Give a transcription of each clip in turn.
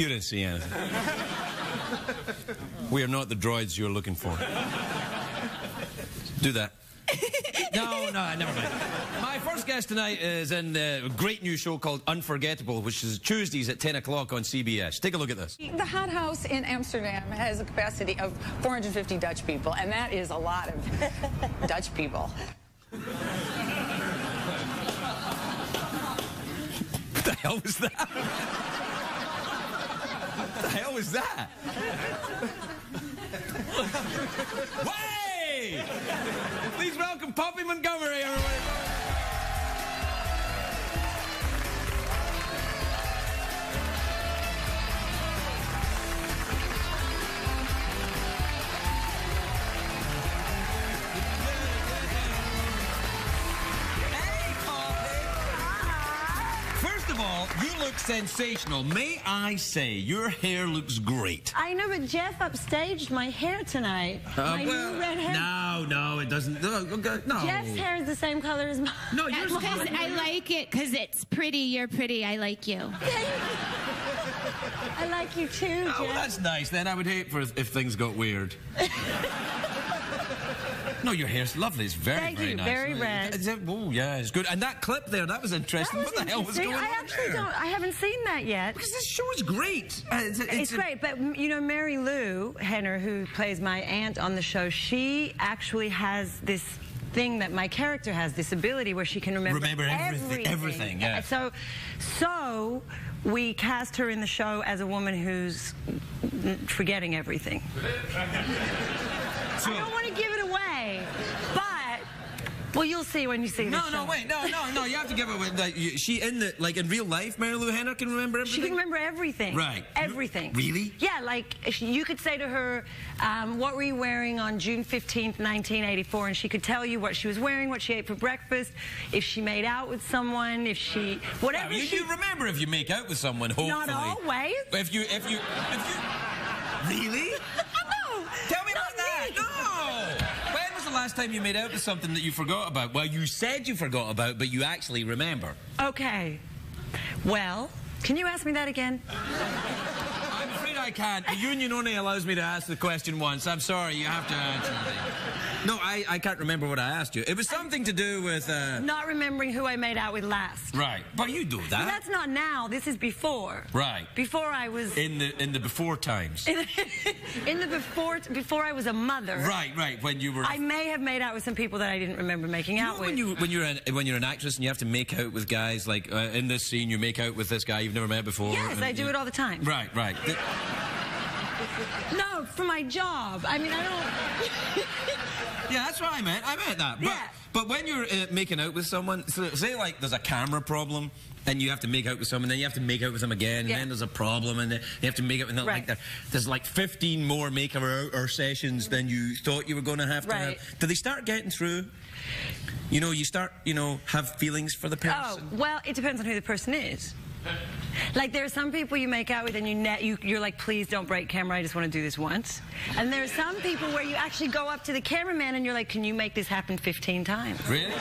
You didn't see anything. we are not the droids you're looking for. Do that. No, no, never mind. My first guest tonight is in the great new show called Unforgettable, which is Tuesdays at 10 o'clock on CBS. Take a look at this. The hot house in Amsterdam has a capacity of 450 Dutch people, and that is a lot of Dutch people. What the hell was that? What the hell was that? Way! Please welcome Poppy Montgomery, everybody. Sensational. May I say, your hair looks great. I know, but Geoff upstaged my hair tonight. Uh, my well, new red hair. No, no, it doesn't. No, okay, no. Geoff's hair is the same color as mine. No, yours That's because I like it because it's pretty. You're pretty. I like you. I like you too, Oh, Geoff. that's nice. Then I would hate for if things got weird. no, your hair's lovely. It's very, Thank very you. nice. Very red. is it- oh, yeah, it's good. And that clip there, that was interesting. That was what the hell was going I on actually there? don't. I haven't seen that yet. Because this show is great. Uh, it's, It's, a- great, but you know, Marilu Henner, who plays my aunt on the show, she actually has this thing that my character has, this ability where she can remember, Remember everything- everything, yeah. So, so we cast her in the show as a woman who's forgetting everything. So- well, you'll see when you see No, show. no, wait, no, no, no. You have to give it. with, Like, you- she in the like in real life, Marilu Henner can remember everything. She can remember everything. Right. Everything. Really? Yeah, like she- you could say to her, um, what were you wearing on June 15th, 1984? And she could tell you what she was wearing, what she ate for breakfast, if she made out with someone, if she... Whatever Now, you, she... you remember if you make out with someone, hopefully. Not always. If you, if you, if you. Really? no! Tell me not about that. me. No. When was the last time you made out with something that you forgot about? Well, you said you forgot about, but you actually remember. Okay. Well, can you ask me that again? I'm afraid I can't. The union only allows me to ask the question once. I'm sorry, you have to answer me. No, I, I can't remember what I asked you. It was something to do with. Uh... Not remembering who I made out with last. Right, but you do But that. that's not now. This is before. Right. Before I was... In the in the before times. in the before before I was a mother. Right, right. When you were. I may have made out with some people that I didn't remember making You out know with. when you when you're an, when you're an actress and you have to make out with guys like uh, in this scene you make out with this guy you've never met before. Yes, and I do you- it all the time. Right, right. Th- No, for my job. I mean, I don't. Yeah, that's what I meant. I meant that. But Yeah. but when you're uh, making out with someone, so say like there's a camera problem. And you have to make out with someone, then you have to make out with them again, yeah. and then there's a problem, and then you have to make out with them. Like Right. that. There's like 15 more make out or, or sessions than you thought you were going to have to Right. have. Do they start getting through? You know, you start, you know, have feelings for the person. Oh, well, it depends on who the person is. Like there are some people you make out with and you, net, you you're like, please don't break camera. I just want to do this once. And there are some people where you actually go up to the cameraman and you're like, can you make this happen 15 times? Really?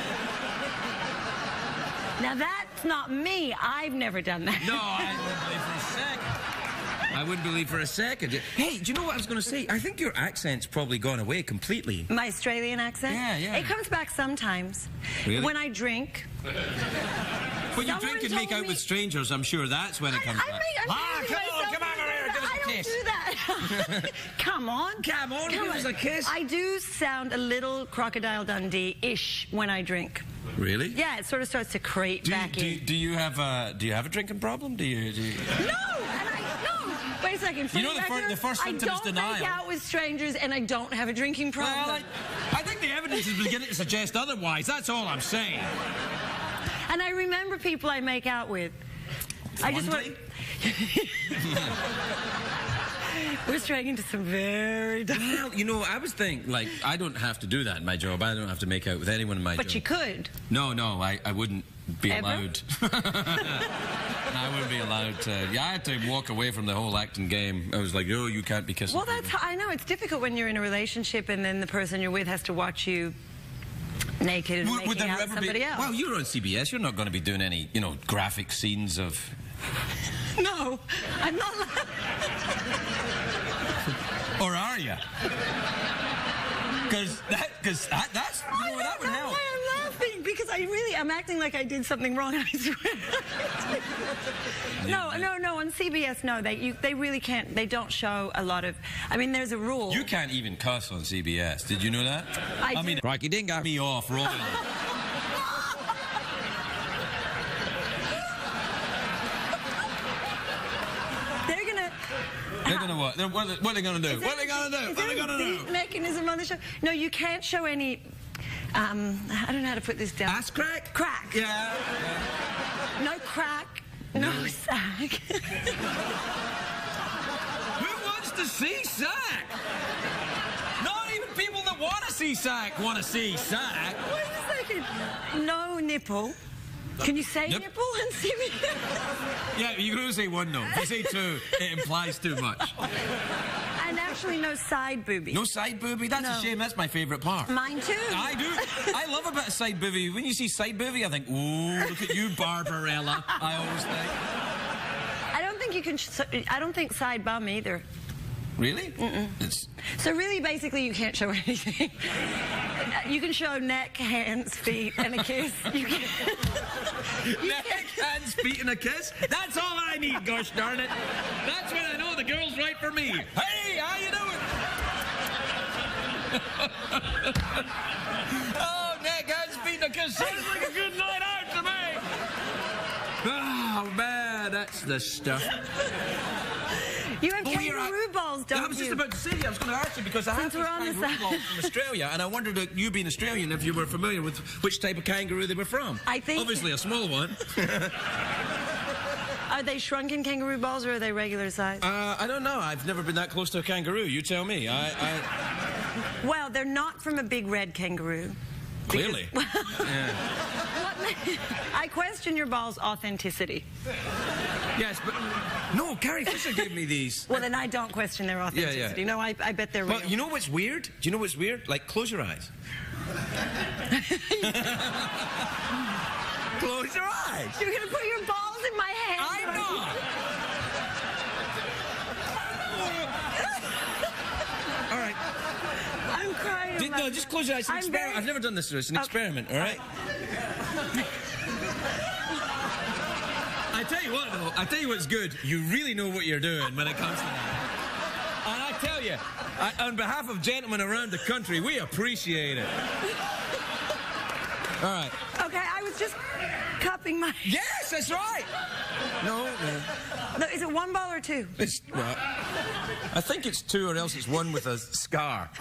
Now that's not me. I've never done that. No, I wouldn't believe for a second. I wouldn't believe for a second. Hey, do you know what I was going to say? I think your accent's probably gone away completely. My Australian accent? Yeah, yeah. It comes back sometimes. Really? When I drink. When you drink and make out me- with strangers, I'm sure that's when it comes I back. make, I'm ah, come on, come on, Maria, give us I a don't do that. come on. Come on, give us a kiss. I do sound a little Crocodile Dundee-ish when I drink. Really? Yeah, it sort of starts to creep Do you, back do, you, in. do you have a do you have a drinking problem? Do you? Do you... No! I, no! Wait a second. You know the fir- record, the first symptom I is don't denial. make out with strangers and I don't have a drinking problem. Well, I, I think the evidence is beginning to suggest otherwise. That's all I'm saying. And I remember people I make out with. I just want. We're straying into some very dark. Well, you know, I was thinking, like, I don't have to do that in my job. I don't have to make out with anyone in my But job. But you could. No, no, I, I wouldn't be Ever? allowed. I wouldn't be allowed to. Yeah, I had to walk away from the whole acting game. I was like, oh, you can't be kissing. Well, that's I know it's difficult when you're in a relationship and then the person you're with has to watch you naked and Would- would there ever be- somebody else. Well, you're on CBS. You're not going to be doing any, you know, graphic scenes of No, I'm not. Or are you? Because that, because that, that's, you know, that would don't know help. why I'm laughing because I really I'm acting like I did something wrong. I swear. no, no, no. On CBS, no, they you, they really can't. They don't show a lot of. I mean, there's a rule. You can't even cuss on CBS. Did you know that? I mean. Rocky didn't got me off rolling. They're gonna. They're gonna what? They're, what, are they, what are they gonna do? What are they gonna do? What are they gonna do? beat Mechanism on the show. No, you can't show any. Um, I don't know how to put this down. Ass crack? Crack. Yeah. No crack. No sack. Who wants to see sack? Not even people that want to see sack want to see sack. Wait a second. No nipple. Can you say Yep. nipple and CBS? Yeah, you can only say one no. If you say two, it implies too much. and actually, no side booby. No side booby? That's No. a shame. That's my favourite part. Mine too. I do. I love a bit of side booby. When you see side booby, I think, ooh, look at you, Barbarella. I always think. I don't think you can. Sh- I don't think side bum either. Really? It's, So really, basically, you can't show anything. you can show neck, hands, feet, and a kiss. You can. neck, hands, feet, and a kiss. That's all I need, gosh darn it. That's when I know the girl's right for me. Hey, how you doing? oh, neck, hands, feet, and a kiss. Sounds like a good night out to me. Ah, oh, man, that's the stuff. You have kangaroo right. balls, don't you? I was just about to say, I was going to ask you because I have Since these we're on the kangaroo balls from Australia, and I wondered, uh, you being Australian, if you were familiar with which type of kangaroo they were from. I think- Obviously, a small one. Are they shrunken kangaroo balls or are they regular size? Uh, I don't know. I've never been that close to a kangaroo. You tell me. I, I well, they're not from a big red kangaroo. clearly. What ma- I question your balls' authenticity. Yes, but no. Carrie Fisher gave me these. Well, then I don't question their authenticity. No, I, I bet they're real. But you know what's weird? Do you know what's weird? Like, close your eyes. close your eyes. You're gonna put your balls in my hand. I'm not. All right. I'm crying. Did- no, just close your eyes. It's an I'm experiment. very- I've never done this. It's an Okay. experiment. All right. I tell you what, though. I tell you what's good. You really know what you're doing when it comes to that. And I tell you, I, on behalf of gentlemen around the country, we appreciate it. All right. Okay, I was just cupping my. Yes, that's right. No, no. No, Is it one ball or two? It's well, I think it's two, or else it's one with a scar.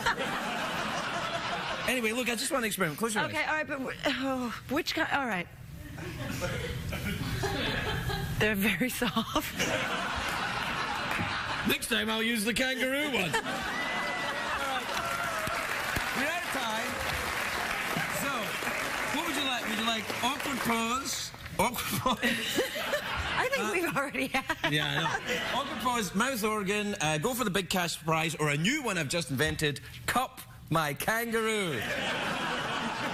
Anyway, look, I just want to experiment. Close your eyes. Okay, all right, but oh, which kind? All right. They're very soft. Next time I'll use the kangaroo one. We're out of time. So, what would you like? Would you like awkward pause? Awkward pause. I think we've already had. yeah, I know. Awkward pause, mouth organ, uh, go for the big cash prize, or a new one I've just invented, cup my kangaroo.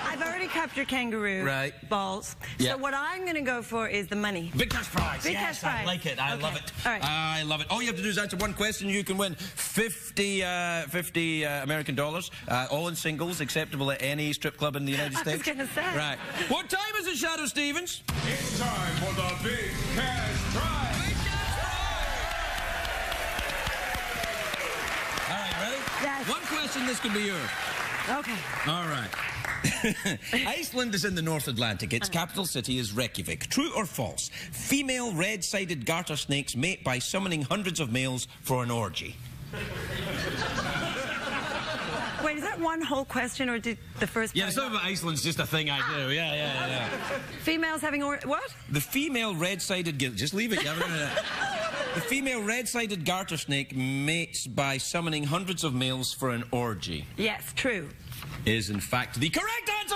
I've already cupped your kangaroo Right. balls. Yeah. So what I'm going to go for is the money. Big cash prize. Big yes, cash I like it. I Okay. love it. All right. I love it. All you have to do is answer one question. You can win 50, uh, 50 uh, American dollars, uh, all in singles, acceptable at any strip club in the United I was States. gonna say. Right. What time is it, Shadoe Stevens? It's time for the big cash prize. All right, ready? Yes. One question, this could be yours. Okay. All right. Iceland is in the North Atlantic. Its uh-huh. capital city is Reykjavik. True or false? Female red-sided garter snakes mate by summoning hundreds of males for an orgy. Wait, is that one whole question or did the first Yeah, something about Iceland's just a thing I do. Yeah, yeah, yeah. Females having or what? The female red-sided just leave it. you haven't heard it. The female red-sided garter snake mates by summoning hundreds of males for an orgy. Yes, true. Is in fact the correct answer.